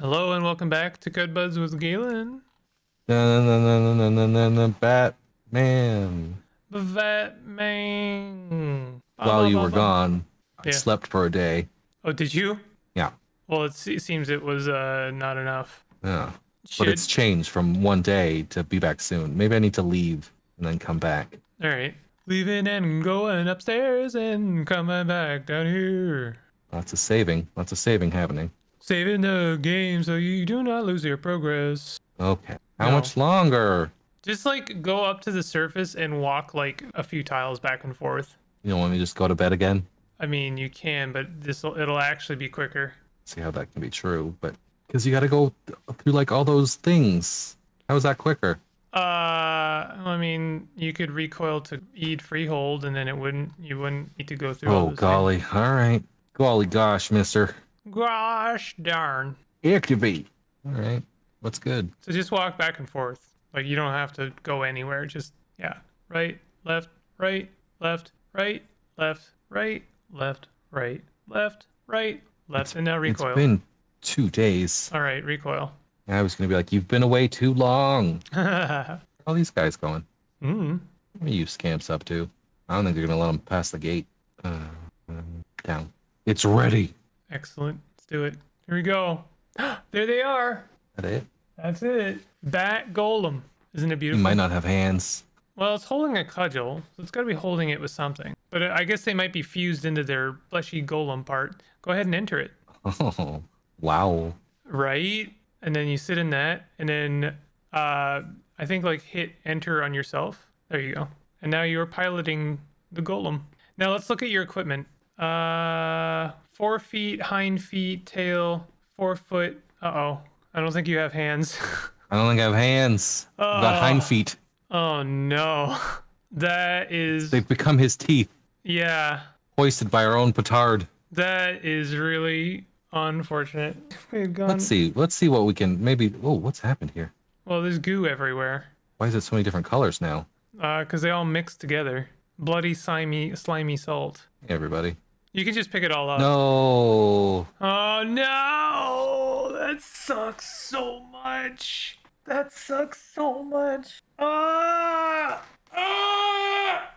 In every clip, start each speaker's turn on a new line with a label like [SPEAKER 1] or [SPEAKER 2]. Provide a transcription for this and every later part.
[SPEAKER 1] Hello and welcome back to Qud Buds with Gaelen.
[SPEAKER 2] Na na na na na na na Batman.
[SPEAKER 1] Batman.
[SPEAKER 2] While you were gone, I slept for a day.
[SPEAKER 1] Oh, did you?
[SPEAKER 2] Yeah.
[SPEAKER 1] Well, it, it seems it was uh, not enough.
[SPEAKER 2] Yeah.
[SPEAKER 1] Should...
[SPEAKER 2] But it's changed from one day to be back soon. Maybe I need to leave and then come back.
[SPEAKER 1] All right. Leaving and going upstairs and coming back down here.
[SPEAKER 2] Lots of saving. Lots of saving happening.
[SPEAKER 1] Saving the game so you do not lose your progress.
[SPEAKER 2] Okay. How
[SPEAKER 1] No.
[SPEAKER 2] much longer?
[SPEAKER 1] Just like go up to the surface and walk like a few tiles back and forth.
[SPEAKER 2] You don't want me to just go to bed again?
[SPEAKER 1] I mean, you can, but this it'll actually be quicker.
[SPEAKER 2] See how that can be true, but because you got to go through like all those things. How is that quicker?
[SPEAKER 1] Uh, I mean, you could recoil to Yd Freehold, and then it wouldn't. You wouldn't need to go through. all
[SPEAKER 2] Oh golly! All right. Golly gosh, Mister.
[SPEAKER 1] Things. Gosh darn!
[SPEAKER 2] Activate. All right. What's good?
[SPEAKER 1] So just walk back and forth. Like you don't have to go anywhere. Just yeah, right, left, right, left, right, left, right, left, right, left, right, left, and now recoil.
[SPEAKER 2] It's been two days.
[SPEAKER 1] All right, recoil.
[SPEAKER 2] I was gonna be like, you've been away too long.
[SPEAKER 1] mm.
[SPEAKER 2] All these guys going. What are you scamps up to? I don't think they're gonna let them pass the gate. Uh, um, down. It's ready.
[SPEAKER 1] Excellent. Let's do it. Here we go. there they are.
[SPEAKER 2] That it?
[SPEAKER 1] That's it. Bat golem. Isn't it beautiful?
[SPEAKER 2] You might not have hands.
[SPEAKER 1] Well, it's holding a cudgel, so it's got to be holding it with something. But I guess they might be fused into their fleshy golem part. Go ahead and enter it.
[SPEAKER 2] Oh, wow.
[SPEAKER 1] Right? And then you sit in that, and then uh, I think like hit enter on yourself. There you go. And now you're piloting the golem. Now let's look at your equipment. Uh, four feet, hind feet, tail, four foot. Uh oh. I don't think you have hands.
[SPEAKER 2] I don't think I have hands. I've hind feet.
[SPEAKER 1] oh no. That is.
[SPEAKER 2] They've become his teeth,
[SPEAKER 1] Yeah.
[SPEAKER 2] hoisted by our own petard.
[SPEAKER 1] That is really unfortunate. We've gone.
[SPEAKER 2] Let's see. Let's see what we can maybe. Oh, what's happened here?
[SPEAKER 1] Well, there's goo everywhere.
[SPEAKER 2] Why is it so many different colors now?
[SPEAKER 1] Uh, cause they all mix together. Bloody, slimy, slimy salt.
[SPEAKER 2] Hey, everybody.
[SPEAKER 1] You can just pick it all up.
[SPEAKER 2] No.
[SPEAKER 1] Oh no! That sucks so much. That sucks so much. Ah! Ah!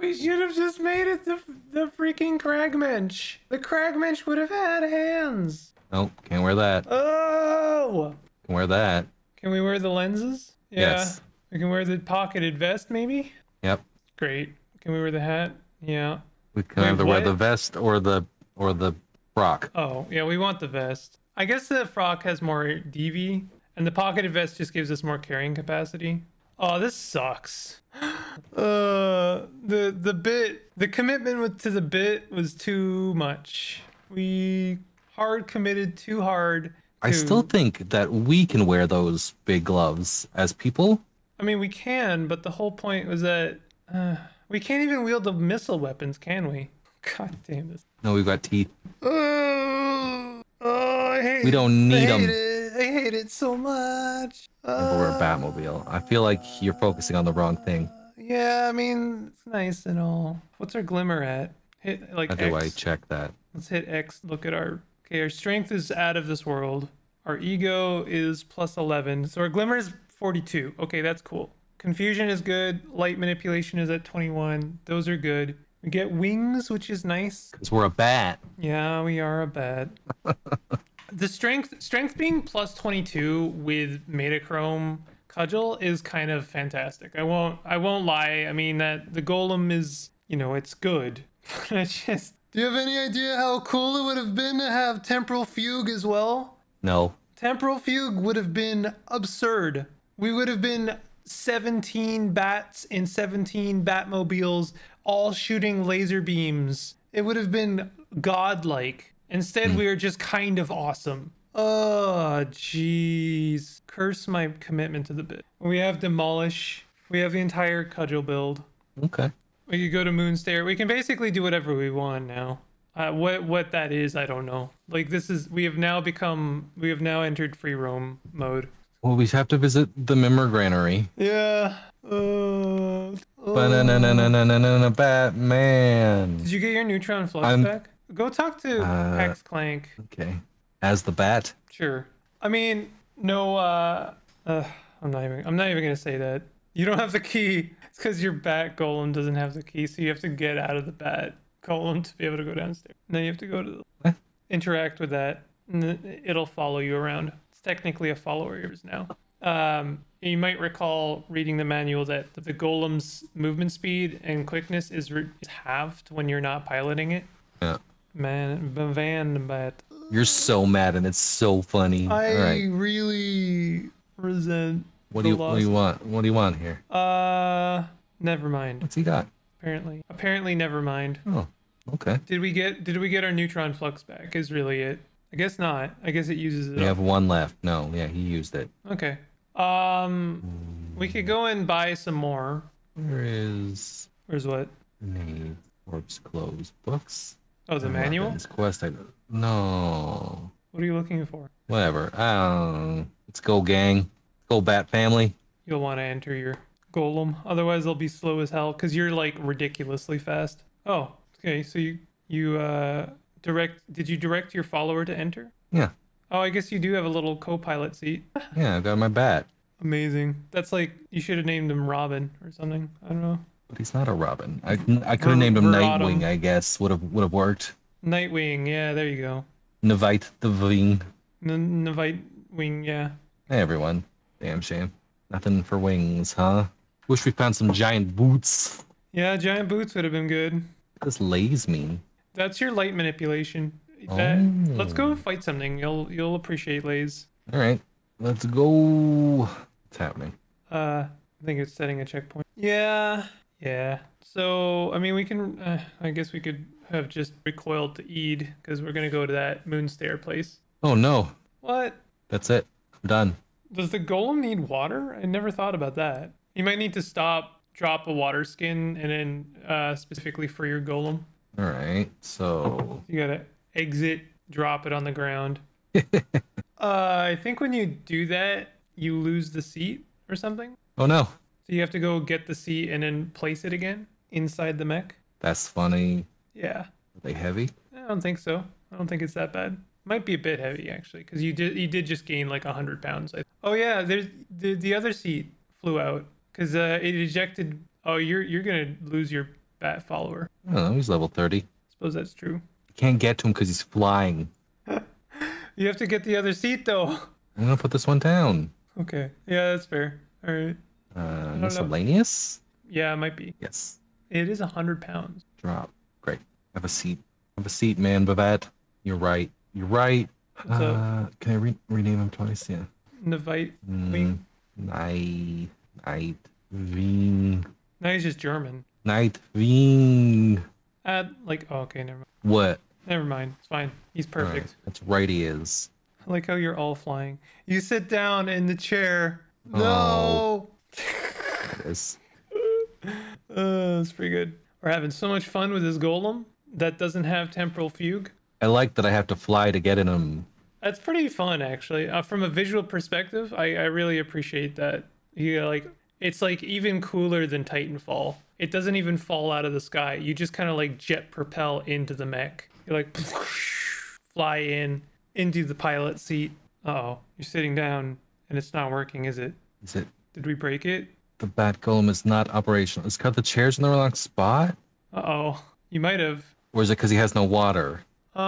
[SPEAKER 1] We should have just made it the the freaking Cragmensch. The Cragmensch would have had hands.
[SPEAKER 2] Nope. Can't wear that.
[SPEAKER 1] Oh!
[SPEAKER 2] Can wear that.
[SPEAKER 1] Can we wear the lenses? Yeah.
[SPEAKER 2] Yes.
[SPEAKER 1] We can wear the pocketed vest, maybe.
[SPEAKER 2] Yep.
[SPEAKER 1] Great. Can we wear the hat? Yeah.
[SPEAKER 2] We can either wear the vest or the or the frock.
[SPEAKER 1] Oh, yeah, we want the vest. I guess the frock has more DV, and the pocketed vest just gives us more carrying capacity. Oh, this sucks. Uh, the the bit, the commitment with, to the bit was too much. We hard committed too hard.
[SPEAKER 2] I still think that we can wear those big gloves as people.
[SPEAKER 1] I mean, we can, but the whole point was that uh, we can't even wield the missile weapons, can we? God damn this.
[SPEAKER 2] No, we've got teeth.
[SPEAKER 1] Oh, oh I hate
[SPEAKER 2] We don't need them.
[SPEAKER 1] I hate it so much.
[SPEAKER 2] But we're a Batmobile. I feel like you're focusing on the wrong thing.
[SPEAKER 1] Yeah, I mean, it's nice and all. What's our glimmer at? Hit like
[SPEAKER 2] How do I check that?
[SPEAKER 1] Let's hit X. Look at our. Okay, our strength is out of this world. Our ego is plus 11. So our glimmer is 42. Okay, that's cool. Confusion is good. Light manipulation is at 21. Those are good. We get wings, which is nice.
[SPEAKER 2] Because we're a bat.
[SPEAKER 1] Yeah, we are a bat. the strength strength being plus 22 with Metachrome Cudgel is kind of fantastic. I won't I won't lie. I mean that the golem is, you know, it's good. But it's just Do you have any idea how cool it would have been to have Temporal Fugue as well?
[SPEAKER 2] No.
[SPEAKER 1] Temporal Fugue would have been absurd. We would have been 17 bats in 17 Batmobiles all shooting laser beams. It would have been godlike. Instead, we are just kind of awesome. Oh, jeez. Curse my commitment to the bit. We have Demolish. We have the entire Cudgel build.
[SPEAKER 2] Okay.
[SPEAKER 1] We could go to Moonstair. We can basically do whatever we want now. Uh, what what that is, I don't know. Like this is we have now become we have now entered free roam mode.
[SPEAKER 2] Well, we have to visit the Mimmer Granary.
[SPEAKER 1] Yeah. Uh,
[SPEAKER 2] Ba-na-na-na-na-na-na-na, Batman.
[SPEAKER 1] Did you get your neutron flux
[SPEAKER 2] I'm-
[SPEAKER 1] back? Go talk to
[SPEAKER 2] Uh,
[SPEAKER 1] Hex Clank.
[SPEAKER 2] Okay. As the bat.
[SPEAKER 1] Sure. I mean, no. Uh, uh, I'm not even. I'm not even gonna say that. You don't have the key. It's because your bat golem doesn't have the key, so you have to get out of the bat golem to be able to go downstairs. And then you have to go to the, interact with that, and it'll follow you around. It's technically a follower of yours now. Um, you might recall reading the manual that the golem's movement speed and quickness is, re- is halved when you're not piloting it.
[SPEAKER 2] Yeah.
[SPEAKER 1] Man, Van Bat.
[SPEAKER 2] You're so mad and it's so funny.
[SPEAKER 1] I
[SPEAKER 2] All right.
[SPEAKER 1] really resent.
[SPEAKER 2] What do you what do you want? What do you want here?
[SPEAKER 1] Uh, never mind.
[SPEAKER 2] What's he got?
[SPEAKER 1] Apparently, apparently, never mind.
[SPEAKER 2] Oh, okay.
[SPEAKER 1] Did we get? Did we get our neutron flux back? Is really it? I guess not. I guess it uses it.
[SPEAKER 2] We
[SPEAKER 1] up.
[SPEAKER 2] have one left. No, yeah, he used it.
[SPEAKER 1] Okay. Um, we could go and buy some more.
[SPEAKER 2] Where is
[SPEAKER 1] Where's what?
[SPEAKER 2] Nave Corpse Clothes books?
[SPEAKER 1] Oh, the manual.
[SPEAKER 2] Quest item. No.
[SPEAKER 1] What are you looking for?
[SPEAKER 2] Whatever. Um, let's go, gang. Go, Bat Family.
[SPEAKER 1] You'll want to enter your golem, otherwise they'll be slow as hell. Cause you're like ridiculously fast. Oh, okay. So you you uh direct? Did you direct your follower to enter?
[SPEAKER 2] Yeah.
[SPEAKER 1] Oh, I guess you do have a little co-pilot seat.
[SPEAKER 2] Yeah, I got my bat.
[SPEAKER 1] Amazing. That's like you should have named him Robin or something. I don't know.
[SPEAKER 2] But he's not a Robin. I, I could have named him. Nightwing, I guess. Would have would have worked.
[SPEAKER 1] Nightwing. Yeah, there you go.
[SPEAKER 2] Navite the Wing.
[SPEAKER 1] N- Navite Wing. Yeah.
[SPEAKER 2] Hey, everyone. Damn shame. Nothing for wings, huh? Wish we found some giant boots.
[SPEAKER 1] Yeah, giant boots would have been good.
[SPEAKER 2] What does lays mean?
[SPEAKER 1] That's your light manipulation. That- let's go
[SPEAKER 2] Oh.
[SPEAKER 1] fight something. You'll you'll appreciate Lays.
[SPEAKER 2] All right, let's go. What's happening?
[SPEAKER 1] Uh, I think it's setting a checkpoint. Yeah, yeah. So I mean, we can. Uh, I guess we could have just recoiled to Yd because we're gonna go to that moon stair place.
[SPEAKER 2] Oh no,
[SPEAKER 1] What?
[SPEAKER 2] that's it. I'm done.
[SPEAKER 1] Does the golem need water? I never thought about that. You might need to stop, drop a water skin, and then uh, specifically for your golem,
[SPEAKER 2] All right, so
[SPEAKER 1] you gotta exit, drop it on the ground. uh, I think when you do that, you lose the seat or something.
[SPEAKER 2] oh no,
[SPEAKER 1] So you have to go get the seat and then place it again inside the mech.
[SPEAKER 2] that's funny.
[SPEAKER 1] Yeah,
[SPEAKER 2] Are they heavy?
[SPEAKER 1] I don't think so. I don't think it's that bad. Might be a bit heavy actually, because you did you did just gain like a hundred pounds. Oh yeah, there's the the other seat flew out because uh, it ejected. Oh, you're you're gonna lose your bat follower.
[SPEAKER 2] I. He's level thirty.
[SPEAKER 1] I Suppose that's true.
[SPEAKER 2] You can't get to him because he's flying.
[SPEAKER 1] You have to get the other seat though.
[SPEAKER 2] I'm gonna put this one down.
[SPEAKER 1] Okay, yeah, that's fair. All right.
[SPEAKER 2] Uh,
[SPEAKER 1] know.
[SPEAKER 2] miscellaneous.
[SPEAKER 1] Yeah, it might be.
[SPEAKER 2] Yes.
[SPEAKER 1] It is a hundred pounds.
[SPEAKER 2] Drop. Great. Have a seat. Have a seat, man, Babette. You're right. You're right.
[SPEAKER 1] What's up?
[SPEAKER 2] Uh, can I re- rename him twice? Yeah.
[SPEAKER 1] Navite
[SPEAKER 2] Mm,
[SPEAKER 1] wing.
[SPEAKER 2] Night. Night. Wing.
[SPEAKER 1] Now he's just German.
[SPEAKER 2] Night. Wing.
[SPEAKER 1] Add like oh, okay, never mind.
[SPEAKER 2] What?
[SPEAKER 1] Never mind. It's fine. He's
[SPEAKER 2] All right,
[SPEAKER 1] perfect.
[SPEAKER 2] That's right. He is.
[SPEAKER 1] I like how you're all flying. You sit down in the chair.
[SPEAKER 2] Oh.
[SPEAKER 1] No.
[SPEAKER 2] It is.
[SPEAKER 1] Uh, that's pretty good. We're having so much fun with this golem that doesn't have temporal fugue.
[SPEAKER 2] I like that I have to fly to get in him.
[SPEAKER 1] That's pretty fun, actually. Uh, from a visual perspective, I, I really appreciate that. You like, it's like even cooler than Titanfall. It doesn't even fall out of the sky. You just kind of like jet propel into the mech. You're like, fly in into the pilot seat. Uh oh, you're sitting down and it's not working, is it?
[SPEAKER 2] Is it
[SPEAKER 1] Did we break it?
[SPEAKER 2] the bat golem is not operational? Is it cut the chairs in the wrong spot?
[SPEAKER 1] Uh oh, you might have.
[SPEAKER 2] Or is it because he has no water?
[SPEAKER 1] Uh,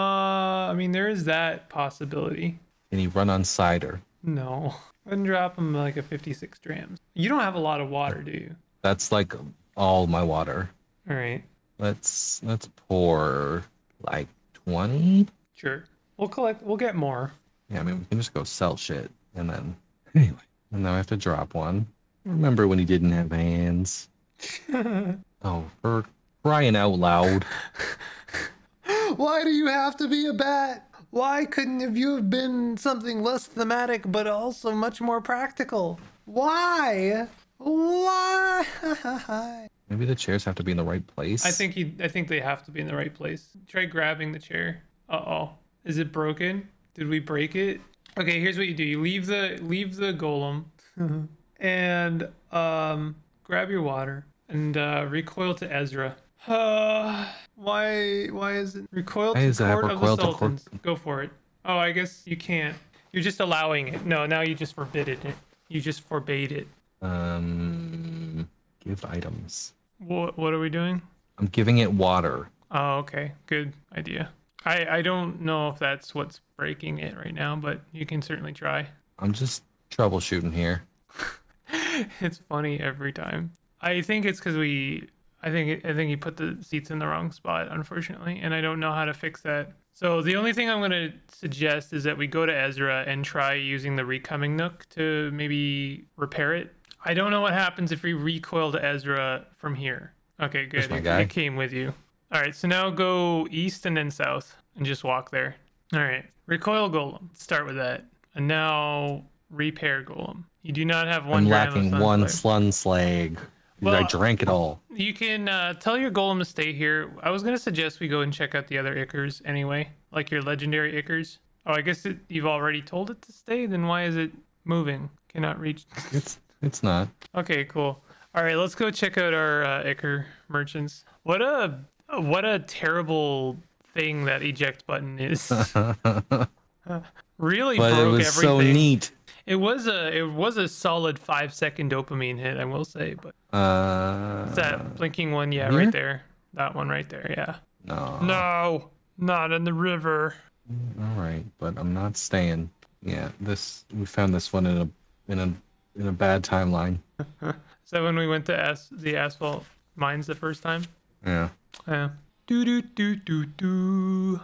[SPEAKER 1] I mean, there is that possibility.
[SPEAKER 2] Can he run on cider?
[SPEAKER 1] No. Wouldn't drop him like a 56 drams. You don't have a lot of water, do you?
[SPEAKER 2] That's like all my water.
[SPEAKER 1] All right.
[SPEAKER 2] Let's let's pour like twenty.
[SPEAKER 1] Sure. We'll collect, we'll get more.
[SPEAKER 2] Yeah, I mean we can just go sell shit and then anyway. And now I have to drop one. Remember when he didn't have hands? Oh, for crying out loud.
[SPEAKER 1] Why do you have to be a bat? Why couldn't have you have been something less thematic but also much more practical? Why? Why?
[SPEAKER 2] Maybe the chairs have to be in the right place.
[SPEAKER 1] I think you I think they have to be in the right place. Try grabbing the chair. Uh-oh. Is it broken? Did we break it? Okay, here's what you do. You leave the leave the golem and um grab your water and uh recoil to Ezra. Uh, why why is it recoil to
[SPEAKER 2] is that
[SPEAKER 1] court of the
[SPEAKER 2] recoil
[SPEAKER 1] sultans? Go for it. Oh, I guess you can't. You're just allowing it. No, now you just forbid it. You just forbade it.
[SPEAKER 2] Um, give items.
[SPEAKER 1] What what are we doing?
[SPEAKER 2] I'm giving it water.
[SPEAKER 1] Oh, okay. Good idea. I I don't know if that's what's breaking it right now, but you can certainly try.
[SPEAKER 2] I'm just troubleshooting here.
[SPEAKER 1] it's funny every time. I think it's because we. I think I think he put the seats in the wrong spot, unfortunately, and I don't know how to fix that. So the only thing I'm gonna suggest is that we go to Ezra and try using the Becoming Nook to maybe repair it. I don't know what happens if we recoil to Ezra from here. Okay, good. It, came with you. All right, so now go east and then south and just walk there. All right, recoil golem. Start with that, and now repair golem. You do not have one.
[SPEAKER 2] I'm lacking one slun slag.
[SPEAKER 1] Well,
[SPEAKER 2] I drank it all.
[SPEAKER 1] You can uh, tell your golem to stay here. I was gonna suggest we go and check out the other Ickers anyway, like your legendary Ickers. Oh, I guess it, you've already told it to stay. Then why is it moving? Cannot reach.
[SPEAKER 2] It's it's not.
[SPEAKER 1] Okay, cool. All right, let's go check out our uh, Icker merchants. What a what a terrible thing that eject button is. really
[SPEAKER 2] But it
[SPEAKER 1] broke
[SPEAKER 2] was
[SPEAKER 1] everything.
[SPEAKER 2] so neat.
[SPEAKER 1] It was a it was a solid five second dopamine hit, I will say. But
[SPEAKER 2] Uh,
[SPEAKER 1] that blinking one, yeah,
[SPEAKER 2] here?
[SPEAKER 1] right there. That one right there, yeah.
[SPEAKER 2] no.
[SPEAKER 1] No, not in the river.
[SPEAKER 2] All right, but I'm not staying. Yeah, this we found this one in a in a in a bad timeline.
[SPEAKER 1] Is that when we went to as- the asphalt mines the first time?
[SPEAKER 2] Yeah.
[SPEAKER 1] Yeah. Do do do do do.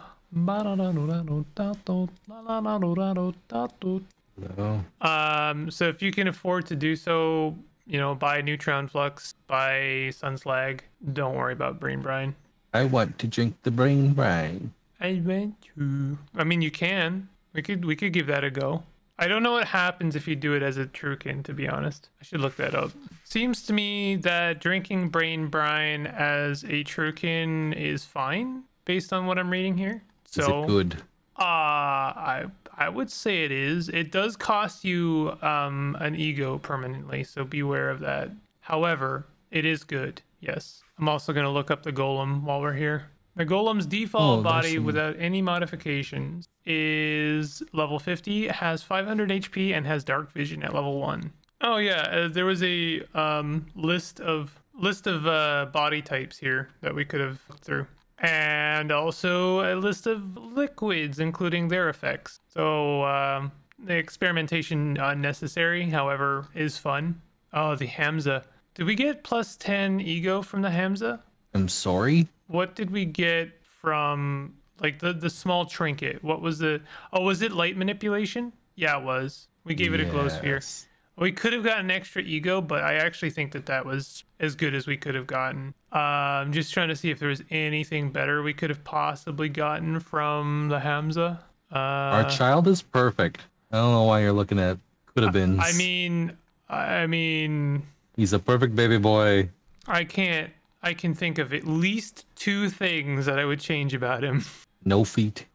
[SPEAKER 2] So,
[SPEAKER 1] Um, so if you can afford to do so, you know, buy neutron flux, buy sunslag. Don't worry about brain brine.
[SPEAKER 2] I want to drink the brain brine.
[SPEAKER 1] I want to. I mean, you can. We could. We could give that a go. I don't know what happens if you do it as a True Kin. To be honest, I should look that up. Seems to me that drinking brain brine as a True Kin is fine, based on what I'm reading here. So,
[SPEAKER 2] it good?
[SPEAKER 1] uh, I I would say it is. It does cost you um an ego permanently, so beware of that. However, it is good. Yes. I'm also gonna look up the golem while we're here. The golem's default
[SPEAKER 2] Oh,
[SPEAKER 1] body
[SPEAKER 2] some-
[SPEAKER 1] without any modifications is level 50, has 500 HP, and has dark vision at level one. Oh yeah, uh, there was a um list of list of uh, body types here that we could have looked through and also a list of liquids, including their effects. So um, the experimentation unnecessary, however, is fun. Oh, the Hamsa. Did we get plus 10 ego from the Hamsa?
[SPEAKER 2] I'm sorry.
[SPEAKER 1] What did we get from like the the small trinket? What was the Oh, was it light manipulation? Yeah, it was. We gave it a glow sphere. We could have gotten extra ego, but I actually think that that was as good as we could have gotten. Uh, I'm just trying to see if there was anything better we could have possibly gotten from the Hamsa. Uh,
[SPEAKER 2] Our child is perfect. I don't know why you're looking at could have been.
[SPEAKER 1] I mean, I mean,
[SPEAKER 2] he's a perfect baby boy.
[SPEAKER 1] I can't. I can think of at least two things that I would change about him.
[SPEAKER 2] No feet.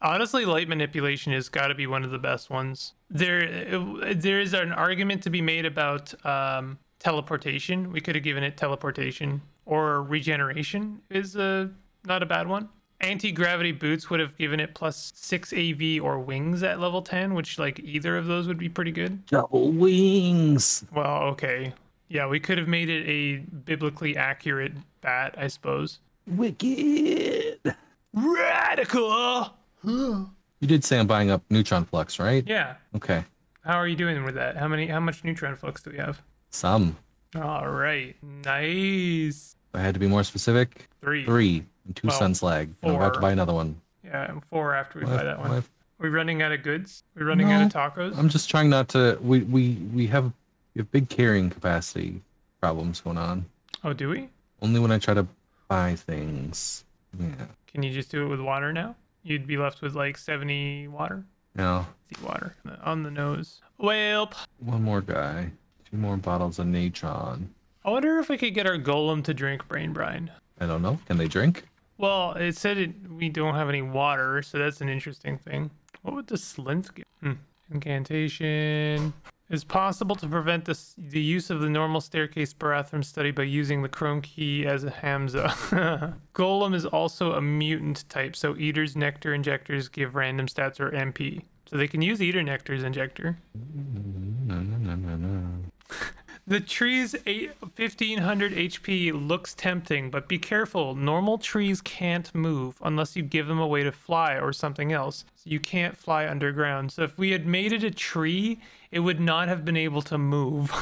[SPEAKER 1] Honestly, light manipulation has got to be one of the best ones. There, there is an argument to be made about um, teleportation. We could have given it teleportation or regeneration is a not a bad one. Anti gravity boots would have given it plus six AV or wings at level ten, which like either of those would be pretty good.
[SPEAKER 2] Double wings.
[SPEAKER 1] Well, okay, yeah, we could have made it a biblically accurate bat, I suppose.
[SPEAKER 2] Wicked.
[SPEAKER 1] Radical.
[SPEAKER 2] You did say I'm buying up neutron flux, right?
[SPEAKER 1] Yeah.
[SPEAKER 2] Okay.
[SPEAKER 1] How are you doing with that? How many? How much neutron flux do we have?
[SPEAKER 2] Some.
[SPEAKER 1] All right, nice.
[SPEAKER 2] I had to be more specific.
[SPEAKER 1] Three.
[SPEAKER 2] Three and two
[SPEAKER 1] Well,
[SPEAKER 2] sun slag. And I'm about to buy another one.
[SPEAKER 1] Yeah, and four after we
[SPEAKER 2] Well,
[SPEAKER 1] buy
[SPEAKER 2] if-
[SPEAKER 1] that one.
[SPEAKER 2] well, if-
[SPEAKER 1] we running out of goods? we running out of tacos?
[SPEAKER 2] I'm just trying not to. We we we have we have big carrying capacity problems going on.
[SPEAKER 1] Oh, do we?
[SPEAKER 2] Only when I try to buy things. Yeah.
[SPEAKER 1] Can you just do it with water now? You'd be left with like 70 water.
[SPEAKER 2] No.
[SPEAKER 1] See water on the nose. Well,
[SPEAKER 2] One more guy. Two more bottles of natron.
[SPEAKER 1] I wonder if we could get our golem to drink brain brine.
[SPEAKER 2] I don't know. Can they drink?
[SPEAKER 1] Well, it said it, we don't have any water, so that's an interesting thing. What would the slint get? Hmm. Incantation. It's possible to prevent this, the use of the normal staircase bathroom study by using the chrome key as a Hamsa. Golem is also a mutant type, so eaters, nectar injectors give random stats or MP. So they can use Eater Nectar's injector.
[SPEAKER 2] No, no, no, no, no.
[SPEAKER 1] The tree's eight, 1500 HP looks tempting, but be careful. Normal trees can't move unless you give them a way to fly or something else. So you can't fly underground. So if we had made it a tree, it would not have been able to move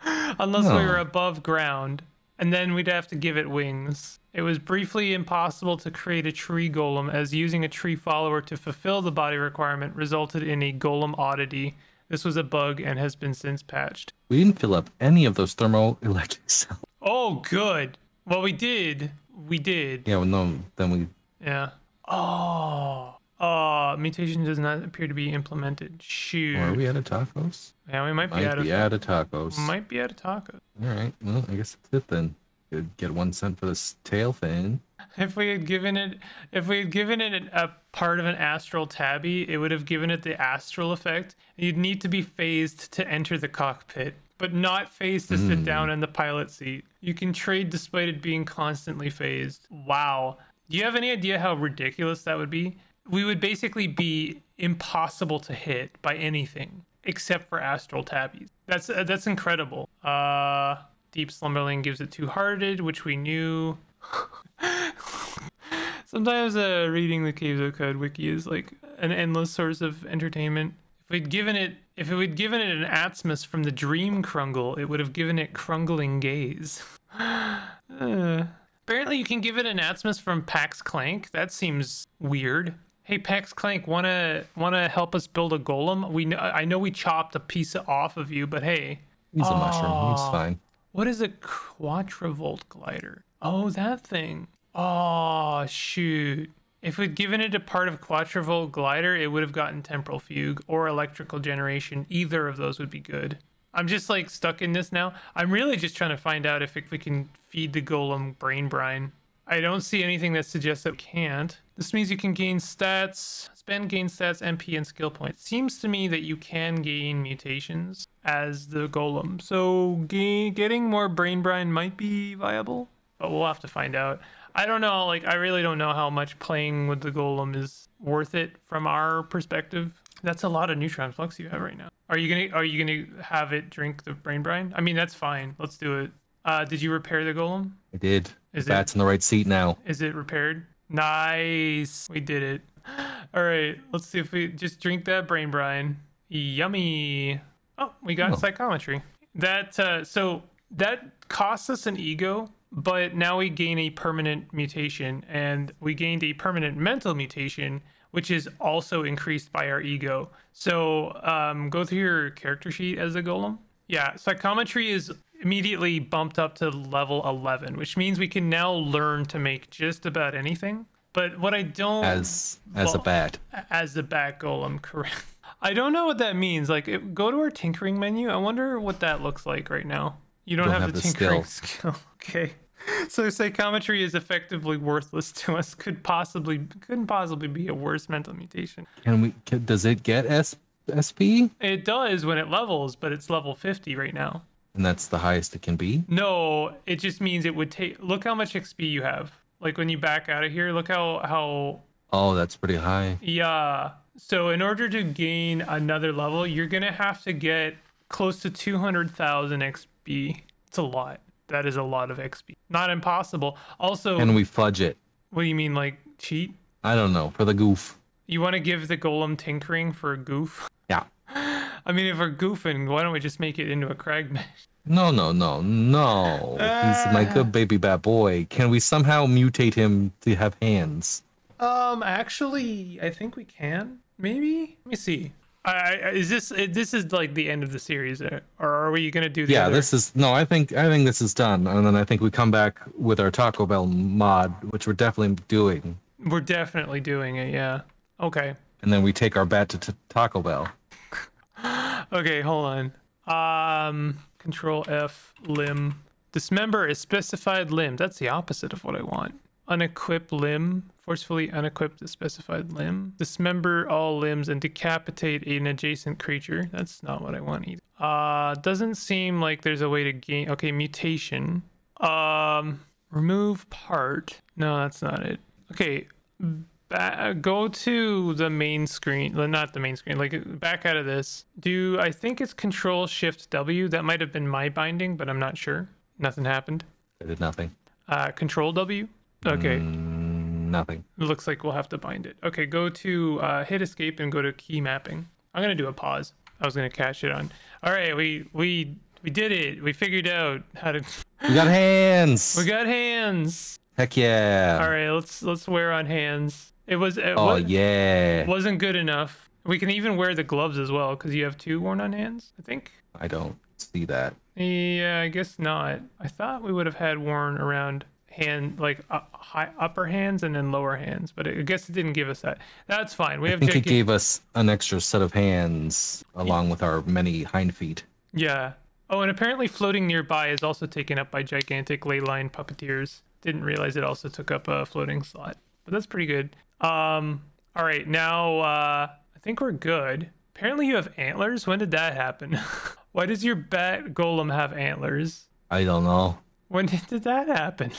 [SPEAKER 1] unless we were above ground. And then we'd have to give it wings. It was briefly impossible to create a tree golem, as using a tree follower to fulfill the body requirement resulted in a golem oddity. This was a bug and has been since patched.
[SPEAKER 2] We didn't fill up any of those thermoelectric cells.
[SPEAKER 1] Oh, good. Well, we did. We did.
[SPEAKER 2] Yeah, well, no, then we.
[SPEAKER 1] Yeah. Oh. Uh, mutation does not appear to be implemented. Shoot.
[SPEAKER 2] Are we out of tacos?
[SPEAKER 1] yeah, we might be
[SPEAKER 2] Might
[SPEAKER 1] out of
[SPEAKER 2] be out of tacos.
[SPEAKER 1] might be out of tacos.
[SPEAKER 2] All right. Well, I guess that's it then. Could get one cent for this tail fin.
[SPEAKER 1] If we had given it, if we had given it a part of an astral tabby, it would have given it the astral effect. You'd need to be phased to enter the cockpit, but not phased to sit down in the pilot seat. You can trade despite it being constantly phased. Wow. Do you have any idea how ridiculous that would be? We would basically be impossible to hit by anything except for astral tabbies. That's uh, that's incredible. Uh, Deep Slumberling gives it two-hearted, which we knew. Sometimes uh, reading the Caves of Qud wiki is like an endless source of entertainment. If we'd given it, if it would given it an Atzmus from the Dream Krungle, it would have given it Krungling Gaze. Uh, apparently, you can give it an Atzmus from Pax Klanq. That seems weird. Hey, Pax Klanq, wanna wanna help us build a golem? We know, I know we chopped a piece off of you, but hey,
[SPEAKER 2] He's a mushroom. He's
[SPEAKER 1] Oh.
[SPEAKER 2] fine.
[SPEAKER 1] What is a quadravolt glider? Oh, that thing. Oh, shoot. If we'd given it a part of quadravolt glider, it would have gotten temporal fugue or electrical generation. Either of those would be good. I'm just like stuck in this now. I'm really just trying to find out if we can feed the golem brain brine. I don't see anything that suggests that we can't. This means you can gain stats, spend gain stats, MP, and skill points. Seems to me that you can gain mutations as the golem. So getting more brain brine might be viable, but we'll have to find out. I don't know. Like, I really don't know how much playing with the golem is worth it from our perspective. That's a lot of neutron flux you have right now. Are you gonna Are you gonna have it drink the brain brine? I mean, that's fine. Let's do it. Uh, did you repair the golem?
[SPEAKER 2] I did.
[SPEAKER 1] Is it-
[SPEAKER 2] in the right seat now.
[SPEAKER 1] Is it repaired? Nice. We did it. All right. Let's see if we just drink that brain brine. Yummy. Oh, we got
[SPEAKER 2] Oh.
[SPEAKER 1] psychometry. That uh, so that costs us an ego, but now we gain a permanent mutation, and we gained a permanent mental mutation, which is also increased by our ego. So um, go through your character sheet as a golem. Yeah, psychometry is immediately bumped up to level 11, which means we can now learn to make just about anything. But what I don't
[SPEAKER 2] As as a
[SPEAKER 1] Well,
[SPEAKER 2] bat.
[SPEAKER 1] as the bat golem, correct. I don't know what that means. Like, it, go to our tinkering menu. I wonder what that looks like right now. You don't,
[SPEAKER 2] Don't
[SPEAKER 1] have,
[SPEAKER 2] have
[SPEAKER 1] the
[SPEAKER 2] the
[SPEAKER 1] tinkering skill. Okay. So psychometry is effectively worthless to us. Could possibly couldn't possibly be a worse mental mutation.
[SPEAKER 2] Can we? Can, does it get S SP?
[SPEAKER 1] It does when it levels, but it's level 50 right now.
[SPEAKER 2] And that's the highest it can be.
[SPEAKER 1] No, it just means it would take. Look how much XP you have. Like when you back out of here, look how how
[SPEAKER 2] Oh, that's pretty high.
[SPEAKER 1] Yeah. So in order to gain another level, you're gonna have to get close to 200,000 XP. It's a lot. That is a lot of XP. Not impossible. Also,
[SPEAKER 2] Can we fudge it?
[SPEAKER 1] what do you mean, like cheat?
[SPEAKER 2] I don't know. For the goof.
[SPEAKER 1] You want to give the golem tinkering for a goof?
[SPEAKER 2] Yeah.
[SPEAKER 1] I mean, if we're goofing, why don't we just make it into a cragman?
[SPEAKER 2] No, no, no, no. He's my good baby bat boy. Can we somehow mutate him to have hands?
[SPEAKER 1] Um, actually, I think we can. Maybe. Let me see. I, I is this this is like the end of the series, uh, or are we gonna do the
[SPEAKER 2] Yeah,
[SPEAKER 1] other?
[SPEAKER 2] this is no. I think I think this is done, and then I think we come back with our Taco Bell mod, which we're definitely doing,
[SPEAKER 1] We're definitely doing it. Yeah. Okay.
[SPEAKER 2] and then we take our bat to t- Taco Bell.
[SPEAKER 1] Okay, hold on. Um, control F limb. Dismember a specified limb. That's the opposite of what I want. Unequip limb. Forcefully unequip the specified limb. Dismember all limbs and decapitate an adjacent creature. That's not what I want either. Uh, doesn't seem like there's a way to gain. Okay, mutation. Um, remove part. No, that's not it. Okay, Uh, go to the main screen. Not the main screen. Like back out of this. Do I think it's Control Shift W? That might have been my binding, but I'm not sure. Nothing happened.
[SPEAKER 2] I did nothing.
[SPEAKER 1] Uh, Control W. Okay.
[SPEAKER 2] Mm, nothing.
[SPEAKER 1] It looks like we'll have to bind it. Okay, go to uh, hit escape and go to key mapping. I'm gonna do a pause. I was gonna catch it on. All right, we we we did it. We figured out how to.
[SPEAKER 2] We got hands.
[SPEAKER 1] we got hands.
[SPEAKER 2] Heck yeah.
[SPEAKER 1] All right, let's let's wear on hands. It was it
[SPEAKER 2] Oh
[SPEAKER 1] wa-
[SPEAKER 2] yeah.
[SPEAKER 1] wasn't good enough. We can even wear the gloves as well because you have two worn on hands. I think.
[SPEAKER 2] I don't see that.
[SPEAKER 1] Yeah, I guess not. I thought we would have had worn around hand like uh, high upper hands and then lower hands, but I guess it didn't give us that. That's fine. We have.
[SPEAKER 2] I think it gave us an extra set of hands along with our many hind feet.
[SPEAKER 1] Yeah. Oh, and apparently floating nearby is also taken up by gigantic ley line puppeteers. Didn't realize it also took up a floating slot. But that's pretty good. Um all right, now uh I think we're good. Apparently you have antlers. When did that happen? Why does your bat golem have antlers?
[SPEAKER 2] I don't know.
[SPEAKER 1] When did, did that happen?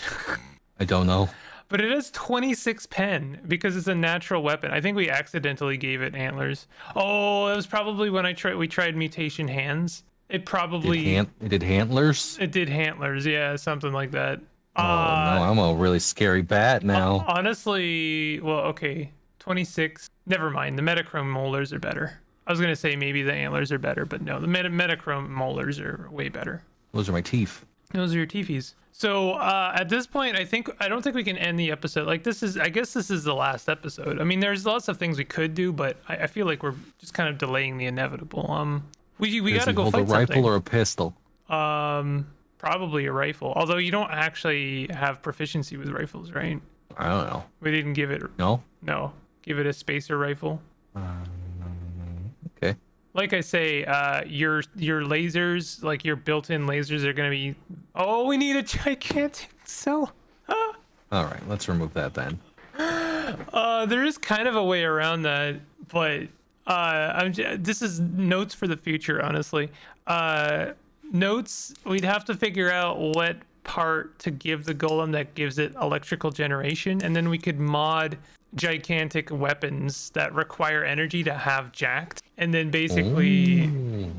[SPEAKER 2] I don't know.
[SPEAKER 1] but it has 26 pen because it's a natural weapon. I think we accidentally gave it antlers. Oh, it was probably when I tried we tried mutation hands. It
[SPEAKER 2] Did
[SPEAKER 1] probably
[SPEAKER 2] hand, it did antlers.
[SPEAKER 1] It did antlers. yeah, something like that.
[SPEAKER 2] Oh
[SPEAKER 1] Uh,
[SPEAKER 2] no, I'm a really scary bat now.
[SPEAKER 1] honestly, well, okay, 26. Never mind. The Metachrome molars are better. I was gonna say maybe the antlers are better, but no, the Meta- Metachrome molars are way better.
[SPEAKER 2] Those are my teeth.
[SPEAKER 1] Those are your teethies. So uh, at this point, I think I don't think we can end the episode. Like this is, I guess this is the last episode. I mean, there's lots of things we could do, but I, I feel like we're just kind of delaying the inevitable. Um, we we
[SPEAKER 2] Does
[SPEAKER 1] gotta go
[SPEAKER 2] hold
[SPEAKER 1] fight
[SPEAKER 2] a rifle
[SPEAKER 1] something.
[SPEAKER 2] or a pistol?
[SPEAKER 1] Um, probably a rifle. Although you don't actually have proficiency with rifles, right?
[SPEAKER 2] I don't know.
[SPEAKER 1] We didn't give it
[SPEAKER 2] No?
[SPEAKER 1] no. Give it a spacer rifle.
[SPEAKER 2] Okay.
[SPEAKER 1] Like I say, uh, your your lasers, like your built-in lasers, are gonna be. Oh, we need a gigantic cell.
[SPEAKER 2] All right, let's remove that then.
[SPEAKER 1] Uh, there is kind of a way around that, but uh, I'm j- this is notes for the future, honestly. Uh, notes we'd have to figure out what part to give the golem that gives it electrical generation, and then we could mod gigantic weapons that require energy to have jacked, and then basically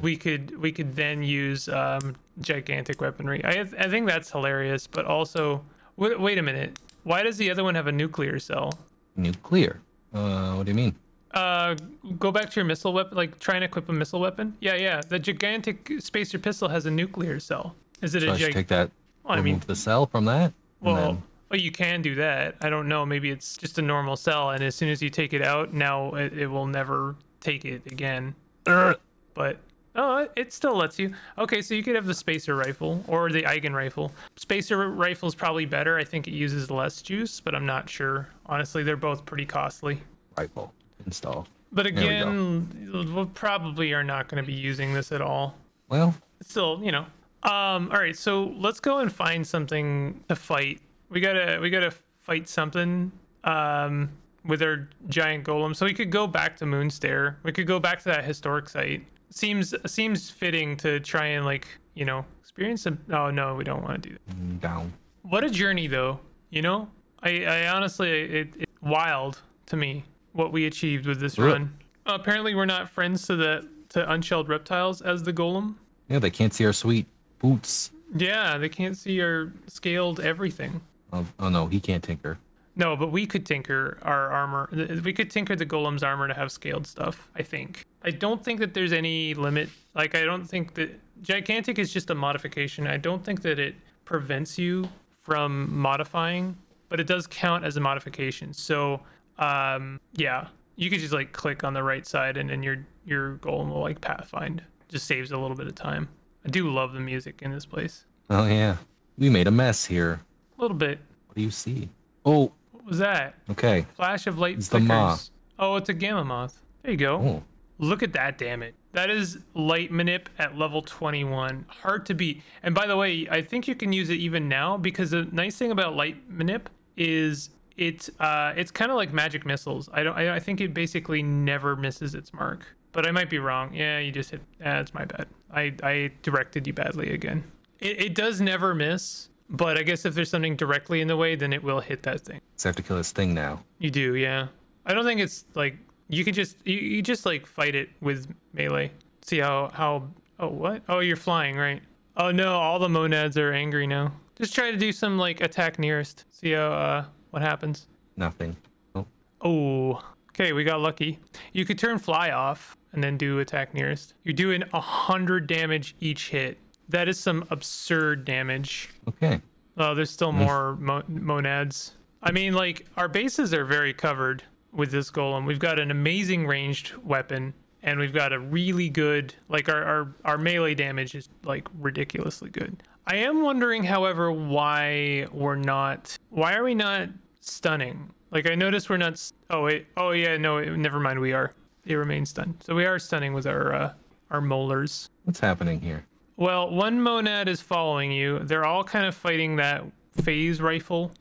[SPEAKER 1] we could we could then use um, gigantic weaponry. I I think that's hilarious, but also wait, wait a minute. Why does the other one have a nuclear cell?
[SPEAKER 2] Nuclear. Uh, what do you mean?
[SPEAKER 1] Uh, go back to your missile weapon. Like try and equip a missile weapon. Yeah, yeah. The gigantic spacer pistol has a nuclear cell. Is it
[SPEAKER 2] So
[SPEAKER 1] a
[SPEAKER 2] I should take that,
[SPEAKER 1] Well, I mean-
[SPEAKER 2] the cell from that?
[SPEAKER 1] Well,
[SPEAKER 2] then-
[SPEAKER 1] well, you can do that. I don't know. Maybe it's just a normal cell, and as soon as you take it out, now it, it will never take it again. But oh, it- it still lets you. Okay, so you could have the spacer rifle or the Eigen rifle. Spacer rifle is probably better. I think it uses less juice, but I'm not sure. Honestly, they're both pretty costly.
[SPEAKER 2] rifle install.
[SPEAKER 1] But
[SPEAKER 2] we
[SPEAKER 1] again, we probably are not going to be using this at all.
[SPEAKER 2] Well,
[SPEAKER 1] Still, you know. Um. All right. So let's go and find something to fight. We gotta. We gotta fight something. Um. With our giant golem. So we could go back to Moonstair. We could go back to that historic site. Seems seems fitting to try and like you know experience some. Oh no, we don't want to do that.
[SPEAKER 2] mm, down.
[SPEAKER 1] What a journey, though. You know, I, I honestly, it, it wild to me what we achieved with this run. apparently, we're not friends to the to unshelled reptiles as the golem.
[SPEAKER 2] Yeah, they can't see our sweet boots.
[SPEAKER 1] Yeah, they can't see our scaled everything.
[SPEAKER 2] Oh, oh no, he can't tinker.
[SPEAKER 1] No, but we could tinker our armor. We could tinker the golem's armor to have scaled stuff. I think. I don't think that there's any limit. Like, I don't think that gigantic is just a modification. I don't think that it prevents you from modifying, but it does count as a modification. So, um, yeah, you could just like click on the right side, and then your your golem will like pathfind. Just saves a little bit of time. I do love the music in this place.
[SPEAKER 2] Oh yeah, we made a mess here.
[SPEAKER 1] A little bit.
[SPEAKER 2] What do you see? Oh,
[SPEAKER 1] What was that?
[SPEAKER 2] okay.
[SPEAKER 1] Flash of light
[SPEAKER 2] It's the moth.
[SPEAKER 1] Oh, it's a gamma moth. There you go.
[SPEAKER 2] Oh,
[SPEAKER 1] Look at that, damn it. That is light manip at level 21. Hard to beat. And by the way, I think you can use it even now because the nice thing about light manip is it uh it's kind of like magic missiles. I don't I, I think it basically never misses its mark. But I might be wrong. Yeah, you just hit that's my bad. I I directed you badly again. It it does never miss, but I guess if there's something directly in the way, then it will hit that thing.
[SPEAKER 2] so I have to kill this thing now.
[SPEAKER 1] You do, yeah. I don't think it's like you could just you, you just like fight it with melee. See how how oh what? Oh, you're flying, right? Oh no, all the monads are angry now. Just try to do some like attack nearest. See how uh what happens.
[SPEAKER 2] Nothing. Oh,
[SPEAKER 1] Oh, okay, we got lucky. You could turn fly off and then do attack nearest. You're doing a hundred damage each hit. That is some absurd damage.
[SPEAKER 2] okay.
[SPEAKER 1] Oh, there's still mm. more mo- monads. I mean, like our bases are very covered with this golem. We've got an amazing ranged weapon, and we've got a really good like our our, our melee damage is like ridiculously good. I am wondering, however, why we're not. Why are we not stunning? Like I noticed we're not. Oh wait. Oh yeah. No. Never mind. We are. They remain stunned. So we are stunning with our uh, our molars.
[SPEAKER 2] What's happening here?
[SPEAKER 1] Well, one monad is following you. They're all kind of fighting that phase rifle.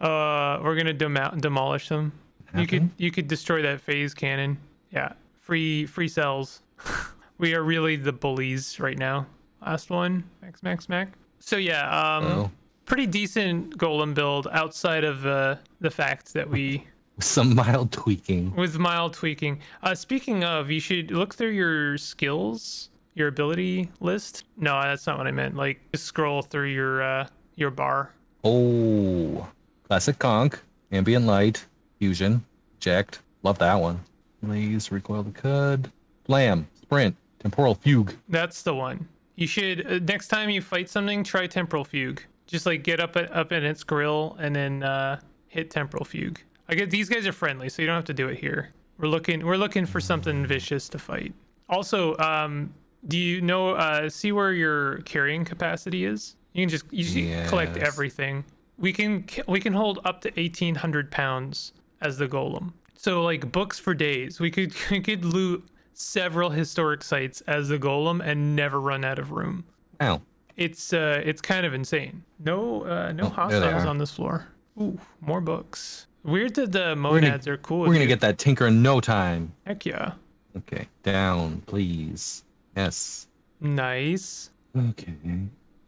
[SPEAKER 1] Uh, we're gonna demo- demolish them. You could you could destroy that phase cannon. Yeah, free free cells. we are really the bullies right now. Last one, max max max. So yeah, um,
[SPEAKER 2] Oh,
[SPEAKER 1] pretty decent golem build outside of uh, the fact that we
[SPEAKER 2] some mild tweaking.
[SPEAKER 1] with mild tweaking. Uh, speaking of, you should look through your skills, your ability list. No, that's not what I meant. Like, just scroll through your uh, your bar.
[SPEAKER 2] Oh, classic conch, ambient light, fusion, eject. Love that one. Blaze, recoil the cud, blam, sprint, temporal fugue.
[SPEAKER 1] That's the one. You should uh, next time you fight something, try temporal fugue. Just like get up at, up in its grill and then uh, hit temporal fugue. I get these guys are friendly, so you don't have to do it here. We're looking we're looking for something vicious to fight. Also, um, do you know uh, see where your carrying capacity is? You can just you should collect everything. We can we can hold up to eighteen hundred pounds as the golem. So like books for days. We could we could loot several historic sites as the golem and never run out of room.
[SPEAKER 2] Ow.
[SPEAKER 1] It's uh it's kind of insane. No uh no
[SPEAKER 2] Oh,
[SPEAKER 1] hostiles on this floor. Ooh, more books. Weird that the
[SPEAKER 2] gonna-
[SPEAKER 1] are cool.
[SPEAKER 2] We're gonna
[SPEAKER 1] dude.
[SPEAKER 2] get that tinker in no time.
[SPEAKER 1] heck yeah.
[SPEAKER 2] Okay, down, please. Yes.
[SPEAKER 1] Nice.
[SPEAKER 2] Okay.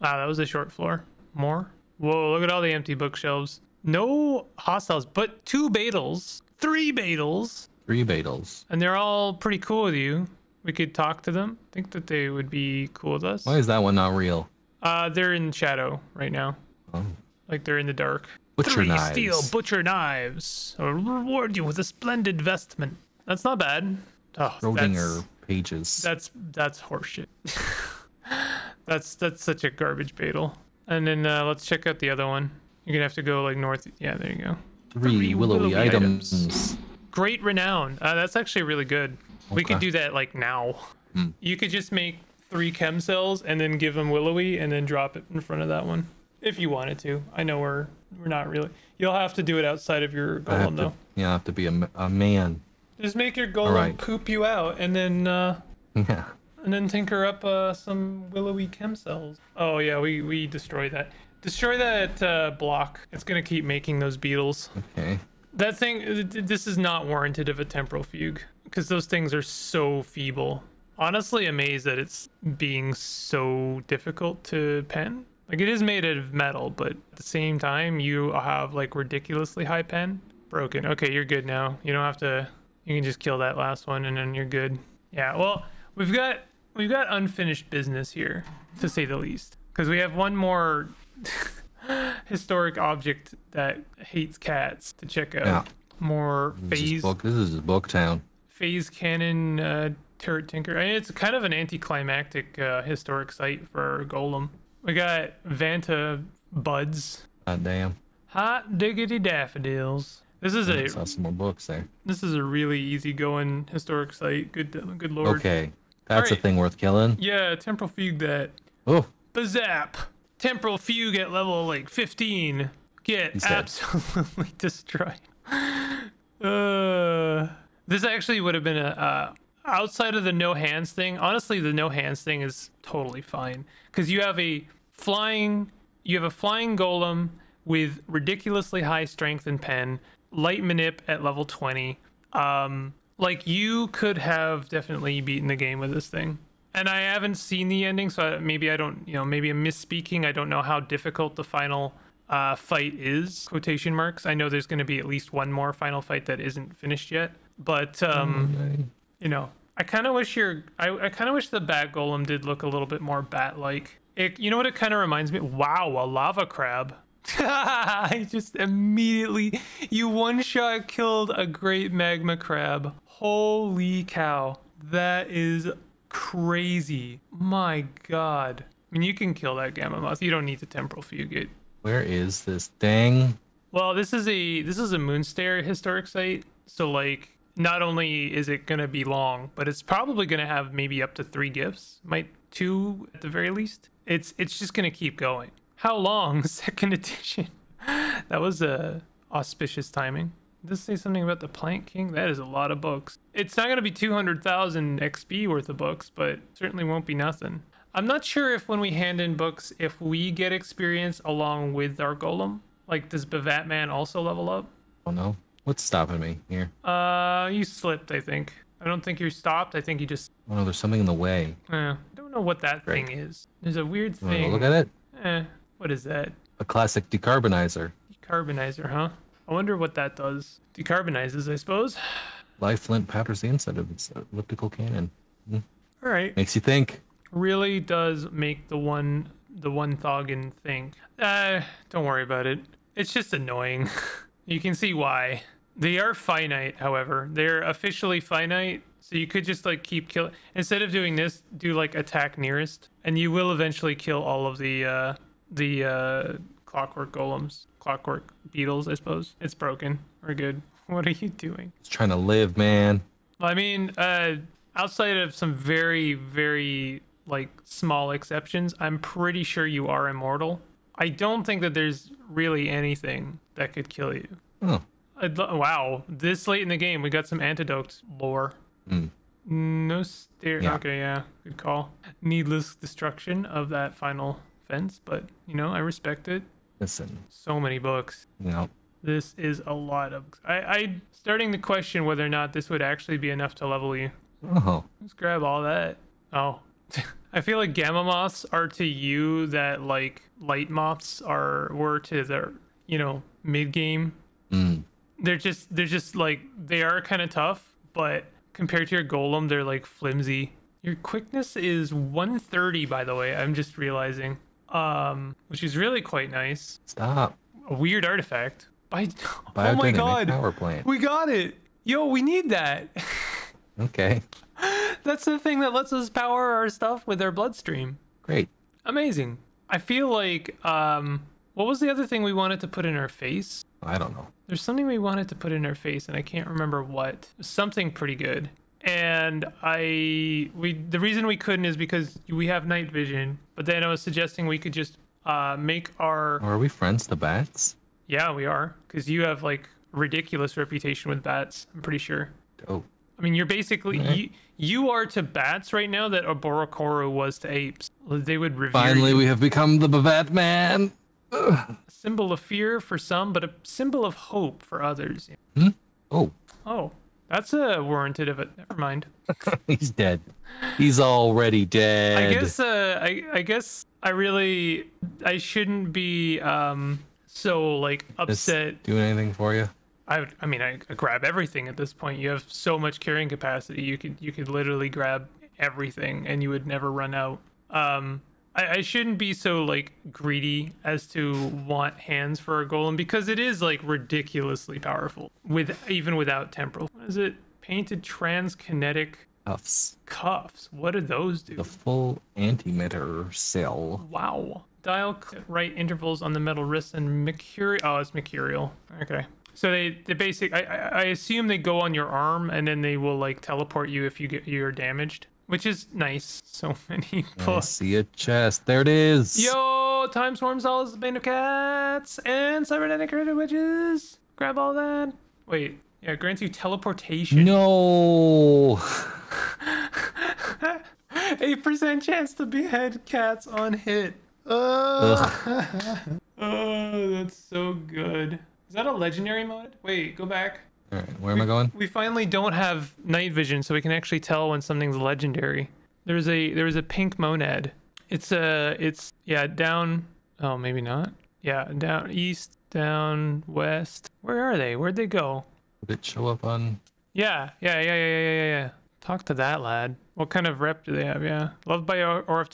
[SPEAKER 1] Wow, that was a short floor. More? Whoa, look at all the empty bookshelves. No hostiles, but two Baetyls, three Baetyls,
[SPEAKER 2] Three Baetyls.
[SPEAKER 1] and they're all pretty cool with you. We could talk to them. I think that they would be cool with us.
[SPEAKER 2] Why is that one not real?
[SPEAKER 1] Uh, they're in shadow right now.
[SPEAKER 2] Oh.
[SPEAKER 1] Like they're in the dark.
[SPEAKER 2] Butcher
[SPEAKER 1] Three
[SPEAKER 2] knives.
[SPEAKER 1] steel butcher knives. I'll reward you with a splendid vestment. That's not bad. Oh, that's,
[SPEAKER 2] pages.
[SPEAKER 1] that's that's horseshit. that's that's such a garbage battle. And then uh, let's check out the other one. You're gonna have to go like north. Yeah, there you go.
[SPEAKER 2] Three,
[SPEAKER 1] three
[SPEAKER 2] willowy,
[SPEAKER 1] willowy
[SPEAKER 2] items.
[SPEAKER 1] items. Great renown. Uh, that's actually really good. We could do that like now.
[SPEAKER 2] Hmm.
[SPEAKER 1] You could just make three chem cells and then give them willowy and then drop it in front of that one if you wanted to. I know we're we're not really. You'll have to do it outside of your golem
[SPEAKER 2] to,
[SPEAKER 1] though.
[SPEAKER 2] yeah, I have to be a, a man.
[SPEAKER 1] Just make your golem
[SPEAKER 2] right.
[SPEAKER 1] poop you out and then uh,
[SPEAKER 2] Yeah.
[SPEAKER 1] and then tinker up uh, some willowy chem cells. Oh yeah, we we destroy that. Destroy that uh, block. It's gonna keep making those beetles.
[SPEAKER 2] Okay.
[SPEAKER 1] That thing, th- th- this is not warranted of a temporal fugue because those things are so feeble. Honestly, amazed that it's being so difficult to pen. Like it is made out of metal, but at the same time, you have like ridiculously high pen. Broken. Okay, you're good now. You don't have to. You can just kill that last one, and then you're good. Yeah. Well, we've got we've got unfinished business here, to say the least, because we have one more historic object that hates cats to check out.
[SPEAKER 2] Yeah.
[SPEAKER 1] More phase.
[SPEAKER 2] This is, book, this is book town.
[SPEAKER 1] phase cannon uh, turret tinker. I mean, it's kind of an anticlimactic uh, historic site for Golem. We got Vanta buds,
[SPEAKER 2] God damn.
[SPEAKER 1] hot diggity daffodils. This is
[SPEAKER 2] I
[SPEAKER 1] a
[SPEAKER 2] saw some more books there.
[SPEAKER 1] this is a really easy going historic site. Good good lord.
[SPEAKER 2] Okay. That's a thing worth killing.
[SPEAKER 1] Yeah, temporal fugue that.
[SPEAKER 2] Oh,
[SPEAKER 1] Bazap. Temporal fugue at level like 15. Get absolutely destroyed. Uh, this actually would have been a uh, outside of the no hands thing. Honestly, the no hands thing is totally fine because you have a flying, you have a flying golem with ridiculously high strength and pen, light manip at level 20. Um, like you could have definitely beaten the game with this thing. And I haven't seen the ending, so maybe I don't, you know, maybe I'm misspeaking. I don't know how difficult the final uh, fight is quotation marks. I know there's going to be at least one more final fight that isn't finished yet, but um,
[SPEAKER 2] Okay.
[SPEAKER 1] You know, I kind of wish your I, I kind of wish the bat golem did look a little bit more bat like. It you know what it kind of reminds me? Wow, a lava crab. I just immediately you one shot killed a great magma crab. Holy cow. That is crazy. My god. I mean, you can kill that gamma moth. You don't need the temporal fugate.
[SPEAKER 2] Where is this thing?
[SPEAKER 1] Well, this is a this is a Moonstair historic site. So like not only is it gonna be long, but it's probably gonna have maybe up to three gifts. Might two at the very least. It's it's just gonna keep going. How long? Second edition. that was a auspicious timing. Does this say something about the Plank King? That is a lot of books. It's not gonna be two hundred thousand XP worth of books, but certainly won't be nothing. I'm not sure if when we hand in books, if we get experience along with our golem. Like, does Bavatman also level up?
[SPEAKER 2] Oh no. What's stopping me here?
[SPEAKER 1] Uh, you slipped, I think. I don't think you stopped. I think you just.
[SPEAKER 2] Oh no, there's something in the way.
[SPEAKER 1] Uh, I don't know what that
[SPEAKER 2] Great.
[SPEAKER 1] thing is. There's a weird thing.
[SPEAKER 2] look at it?
[SPEAKER 1] Eh, what is that?
[SPEAKER 2] A classic decarbonizer.
[SPEAKER 1] Decarbonizer, huh? I wonder what that does. Decarbonizes, I suppose.
[SPEAKER 2] Live flint powders the inside of its elliptical cannon.
[SPEAKER 1] All right.
[SPEAKER 2] Makes you think.
[SPEAKER 1] Really does make the one the one Thoggin think. Uh, don't worry about it. It's just annoying. you can see why. They are finite, however. They're officially finite, so you could just like keep killing. Instead of doing this, do like attack nearest, and you will eventually kill all of the uh, the uh, clockwork golems, clockwork beetles. I suppose it's broken. We're good. What are you doing?
[SPEAKER 2] It's trying to live, man.
[SPEAKER 1] Well, I mean, uh, outside of some very, very like small exceptions, I'm pretty sure you are immortal. I don't think that there's really anything that could kill you.
[SPEAKER 2] Oh,
[SPEAKER 1] I'd wow, this late in the game, we got some antidotes lore.
[SPEAKER 2] Hmm.
[SPEAKER 1] No stair.
[SPEAKER 2] Yeah.
[SPEAKER 1] Okay, yeah, good call. Needless destruction of that final fence, but you know, I respect it.
[SPEAKER 2] listen.
[SPEAKER 1] So many books.
[SPEAKER 2] Know,
[SPEAKER 1] This is a lot of. I, I starting to question whether or not this would actually be enough to level you.
[SPEAKER 2] oh,
[SPEAKER 1] Let's grab all that. Oh. I feel like gamma moths are to you that like light moths are were to their you know mid game.
[SPEAKER 2] mm,
[SPEAKER 1] They're just they're just like they are kind of tough, but compared to your golem, they're like flimsy. Your quickness is 130, by the way. I'm just realizing, um, which is really quite nice.
[SPEAKER 2] stop.
[SPEAKER 1] A weird artifact. By oh my god,
[SPEAKER 2] power plant.
[SPEAKER 1] we got it! Yo, we need that.
[SPEAKER 2] Okay,
[SPEAKER 1] That's the thing that lets us power our stuff with our bloodstream.
[SPEAKER 2] great.
[SPEAKER 1] Amazing. I feel like um what was the other thing we wanted to put in our face?
[SPEAKER 2] I don't know.
[SPEAKER 1] There's something we wanted to put in our face and I can't remember what. Something pretty good. And I we the reason we couldn't is because we have night vision, but then I was suggesting we could just uh make our
[SPEAKER 2] Are we friends the bats?
[SPEAKER 1] Yeah, we are cuz you have like ridiculous reputation with bats, I'm pretty sure.
[SPEAKER 2] Oh,
[SPEAKER 1] I mean, you're basically you, you are to bats right now that Oboroqoru was to apes. They would revere
[SPEAKER 2] finally
[SPEAKER 1] you.
[SPEAKER 2] we have become the Bavat man.
[SPEAKER 1] a symbol of fear for some, but a symbol of hope for others.
[SPEAKER 2] Oh,
[SPEAKER 1] Oh, that's a warranted of it. Never mind.
[SPEAKER 2] he's dead. He's already dead.
[SPEAKER 1] I guess uh, I I guess I really I shouldn't be um so like upset.
[SPEAKER 2] doing anything for you?
[SPEAKER 1] I would, I mean I, I grab everything at this point. You have so much carrying capacity. You could you could literally grab everything and you would never run out. Um I, I shouldn't be so like greedy as to want hands for a golem because it is like ridiculously powerful with even without temporal. What is it? Painted transkinetic
[SPEAKER 2] Cuffs.
[SPEAKER 1] cuffs. What do those do?
[SPEAKER 2] The full antimatter cell.
[SPEAKER 1] Wow. Dial right intervals on the metal wrist and mercurial. Oh, it's mercurial. Okay. So they the basic. I, I I assume they go on your arm and then they will like teleport you if you get you're damaged, which is nice. So many.
[SPEAKER 2] I
[SPEAKER 1] plus.
[SPEAKER 2] see a chest. There it is.
[SPEAKER 1] Yo, time swarms all is the bane of cats and cybernetic created witches. Grab all that. Wait. Yeah, grants you teleportation.
[SPEAKER 2] No.
[SPEAKER 1] 8% chance to behead cats on hit. Oh, oh, that's so good. Is that a legendary mode? Wait, go back.
[SPEAKER 2] All right, where am I going?
[SPEAKER 1] We finally don't have night vision, so we can actually tell when something's legendary. There's a there was a pink monad. It's a it's yeah down. Oh, maybe not. Yeah, down east, down west. Where are they? Where'd they go?
[SPEAKER 2] Did it show up on?
[SPEAKER 1] Yeah, yeah, yeah, yeah, yeah, yeah, yeah. Talk to that lad. What kind of rep do they have? Yeah. Loved by Or-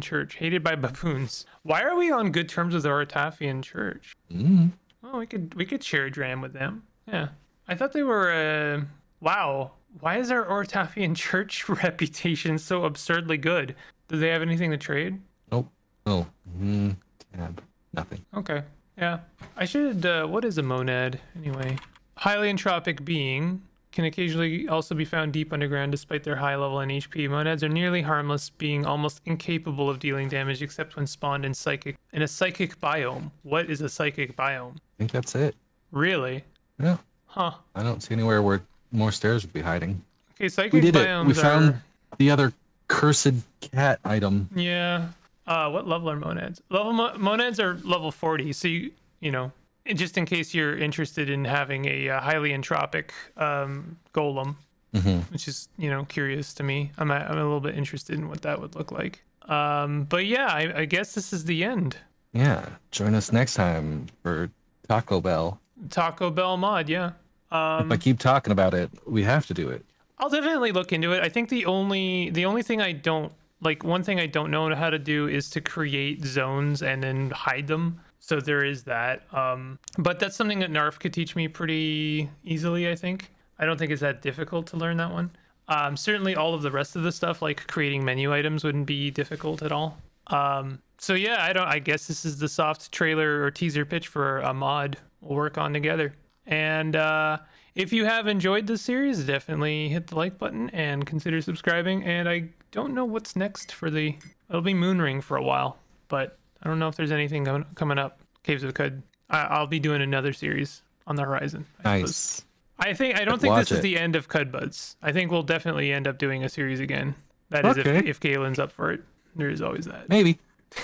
[SPEAKER 1] Church, hated by baboons. Why are we on good terms with the Orfthafian Church?
[SPEAKER 2] Mm,
[SPEAKER 1] Oh, we could we could share a dram with them. Yeah. I thought they were uh wow. Why is our Ortafian church reputation so absurdly good? Do they have anything to trade?
[SPEAKER 2] nope. Oh. Mm, tab. Nothing.
[SPEAKER 1] Okay. Yeah. I should uh what is a monad anyway? Highly entropic being can occasionally also be found deep underground despite their high level in HP. Monads are nearly harmless, being almost incapable of dealing damage except when spawned in psychic in a psychic biome. What is a psychic biome?
[SPEAKER 2] I think that's it.
[SPEAKER 1] Really?
[SPEAKER 2] Yeah.
[SPEAKER 1] Huh.
[SPEAKER 2] I don't see anywhere where more stairs would be hiding.
[SPEAKER 1] Okay, psychic
[SPEAKER 2] We did it.
[SPEAKER 1] biomes
[SPEAKER 2] We found the other cursed cat item.
[SPEAKER 1] yeah. Uh, what level are monads? Level mo- monads are level forty. So you you know, just in case you're interested in having a uh, highly entropic um, golem,
[SPEAKER 2] Mhm.
[SPEAKER 1] which is you know curious to me. I'm a, I'm a little bit interested in what that would look like. Um, but yeah, I, I guess this is the end.
[SPEAKER 2] Yeah. Join us next time for Taco Bell.
[SPEAKER 1] Taco Bell mod, yeah. Um,
[SPEAKER 2] if I keep talking about it, we have to do it.
[SPEAKER 1] I'll definitely look into it. I think the only the only thing I don't like one thing I don't know how to do is to create zones and then hide them. So there is that. Um, but that's something that Narf could teach me pretty easily. I think. I don't think it's that difficult to learn that one. Um, certainly, all of the rest of the stuff, like creating menu items, wouldn't be difficult at all. Um, so yeah, I don't. I guess this is the soft trailer or teaser pitch for a mod we'll work on together. And uh, if you have enjoyed this series, definitely hit the like button and consider subscribing. And I don't know what's next for the. It'll be Moonring for a while, but I don't know if there's anything coming coming up. Caves of Qud. I, I'll be doing another series on the horizon. I suppose.
[SPEAKER 2] Nice.
[SPEAKER 1] I think I don't think this is the end of Qud Buds. I think we'll definitely end up doing a series again. That is
[SPEAKER 2] Okay.
[SPEAKER 1] if if Gaelen's up for it. There is always that.
[SPEAKER 2] Maybe.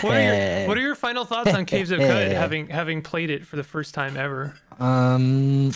[SPEAKER 1] What are your What are your final thoughts on Caves of Qud, having having played it for the first time ever?
[SPEAKER 2] Um,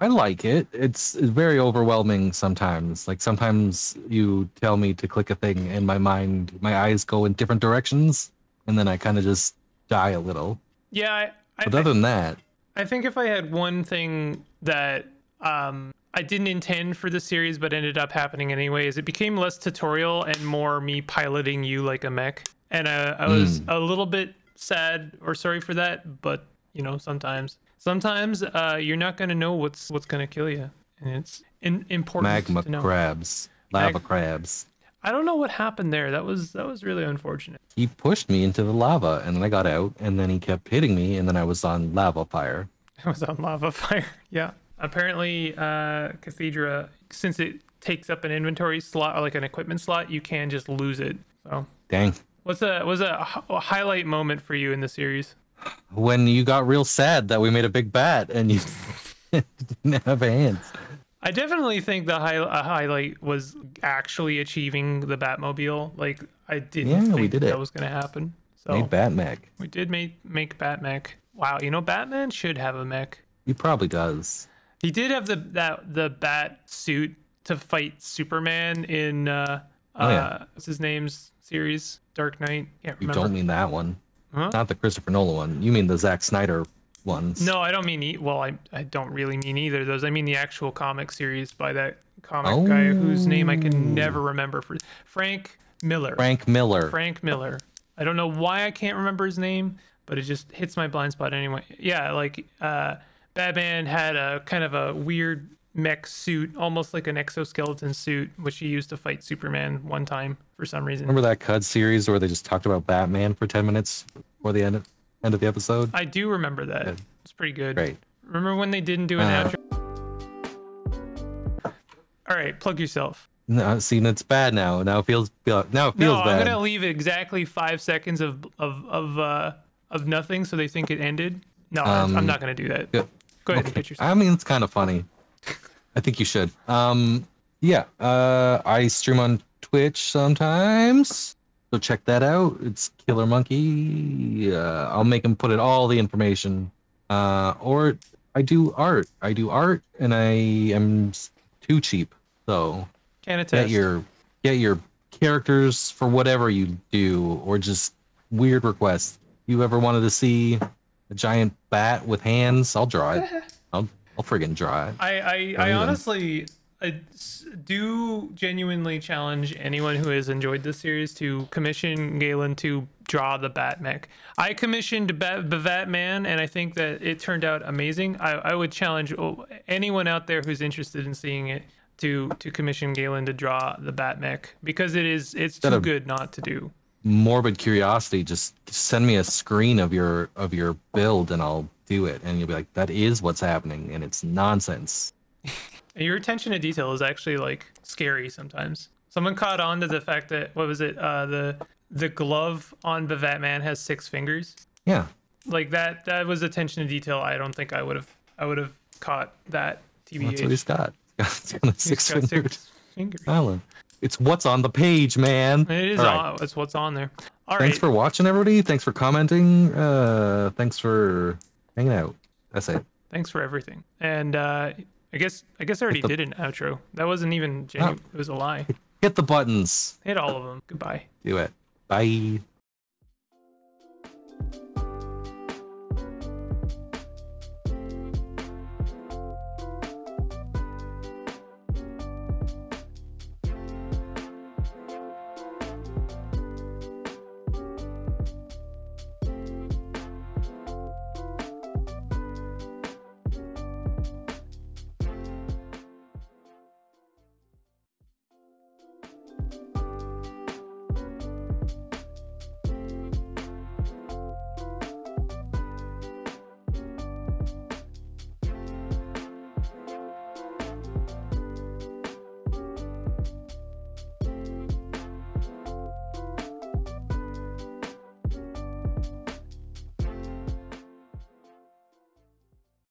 [SPEAKER 2] I like it. It's, it's very overwhelming sometimes. Like sometimes you tell me to click a thing, and my mind, my eyes go in different directions, and then I kind of just die a little.
[SPEAKER 1] Yeah, I, I,
[SPEAKER 2] But other than that,
[SPEAKER 1] I think if I had one thing that um, I didn't intend for the series but ended up happening anyways, it became less tutorial and more me piloting you like a mech. And uh, I was a little bit sad or sorry for that, but you know, sometimes, sometimes uh, you're not gonna know what's what's gonna kill you, and it's in, important
[SPEAKER 2] magma
[SPEAKER 1] to know.
[SPEAKER 2] crabs, lava
[SPEAKER 1] Mag-
[SPEAKER 2] crabs.
[SPEAKER 1] I don't know what happened there. That was that was really unfortunate.
[SPEAKER 2] He pushed me into the lava, and then I got out, and then he kept hitting me, and then I was on lava fire.
[SPEAKER 1] I was on lava fire. Yeah. Apparently, uh, Cathedra, since it takes up an inventory slot or like an equipment slot, you can just lose it. So,
[SPEAKER 2] Dang.
[SPEAKER 1] what's a was a highlight moment for you in the series?
[SPEAKER 2] When you got real sad that we made a big bat and you didn't have hands.
[SPEAKER 1] I definitely think the high, a highlight was actually achieving the Batmobile. Like I didn't
[SPEAKER 2] Yeah,
[SPEAKER 1] think
[SPEAKER 2] we did
[SPEAKER 1] that
[SPEAKER 2] it.
[SPEAKER 1] was going to happen. So
[SPEAKER 2] Made Batmech.
[SPEAKER 1] we did make make Batmech. Wow, you know Batman should have a mech.
[SPEAKER 2] He probably does.
[SPEAKER 1] He did have the that the bat suit to fight Superman in uh,
[SPEAKER 2] Oh, yeah.
[SPEAKER 1] uh what's his name's series Dark Knight. Can't
[SPEAKER 2] You
[SPEAKER 1] remember.
[SPEAKER 2] don't mean that one.
[SPEAKER 1] Huh?
[SPEAKER 2] Not the Christopher Nolan one. You mean the Zack Snyder ones.
[SPEAKER 1] No, I don't mean e- well. I I don't really mean either of those. I mean the actual comic series by that comic guy whose name I
[SPEAKER 2] Oh.
[SPEAKER 1] can never remember. For Frank Miller.
[SPEAKER 2] Frank Miller.
[SPEAKER 1] Frank Miller. I don't know why I can't remember his name, but it just hits my blind spot anyway. Yeah, like uh, Batman had a kind of a weird mech suit, almost like an exoskeleton suit, which he used to fight Superman one time for some reason.
[SPEAKER 2] Remember that Qud series where they just talked about Batman for 10 minutes before the end of, end of the episode?
[SPEAKER 1] I do remember that.
[SPEAKER 2] Good.
[SPEAKER 1] It's pretty good.
[SPEAKER 2] Great.
[SPEAKER 1] Remember when they didn't do an
[SPEAKER 2] Uh.
[SPEAKER 1] outro? All right, plug yourself.
[SPEAKER 2] No, see, it's bad now. Now it feels now it feels
[SPEAKER 1] No,
[SPEAKER 2] bad.
[SPEAKER 1] I'm gonna leave exactly five seconds of of of uh of nothing, so they think it ended. No, I'm- I'm
[SPEAKER 2] Um,
[SPEAKER 1] not gonna do that.
[SPEAKER 2] Good.
[SPEAKER 1] Go ahead
[SPEAKER 2] Okay. I mean, it's kind of funny. I think you should. Um, yeah. Uh, I stream on Twitch sometimes, so check that out. It's Killur Monkey. Uh, I'll make him put in all the information. Uh, or I do art. I do art, and I am too cheap. So
[SPEAKER 1] Can attest.
[SPEAKER 2] get your get your characters for whatever you do, or just weird requests. you ever wanted to see a giant bat with hands, I'll draw it. I'll I'll friggin' draw it.
[SPEAKER 1] I I, I honestly I s- do genuinely challenge anyone who has enjoyed this series to commission Gaelen to draw the Batmech. I commissioned Bat- the Batman, and I think that it turned out amazing. I, I would challenge anyone out there who's interested in seeing it to to commission Gaelen to draw the Batmech because it is it's too good not to do.
[SPEAKER 2] Morbid curiosity, just send me a screen of your of your build and I'll do it. And you'll be like, that is what's happening, and it's nonsense.
[SPEAKER 1] Your attention to detail is actually like scary sometimes. Someone caught on to the fact that what was it? Uh, the the glove on the Batman has six fingers.
[SPEAKER 2] Yeah.
[SPEAKER 1] Like that. That was attention to detail. I don't think I would have. I would have caught that. TBH.
[SPEAKER 2] That's what he's got. He's got
[SPEAKER 1] He's
[SPEAKER 2] six
[SPEAKER 1] got
[SPEAKER 2] fingered
[SPEAKER 1] six fingers.
[SPEAKER 2] Alan. It's what's on the page, man.
[SPEAKER 1] It is
[SPEAKER 2] All right.
[SPEAKER 1] on. It's what's on there. All right.
[SPEAKER 2] Thanks for watching, everybody. Thanks for commenting. Uh, thanks for hanging out. That's it.
[SPEAKER 1] Thanks for everything. And uh, I guess I guess I already
[SPEAKER 2] the-
[SPEAKER 1] did an outro. That wasn't even genuine.
[SPEAKER 2] Oh.
[SPEAKER 1] It was a lie.
[SPEAKER 2] Hit the buttons.
[SPEAKER 1] Hit all of them. Goodbye.
[SPEAKER 2] Do it. Bye.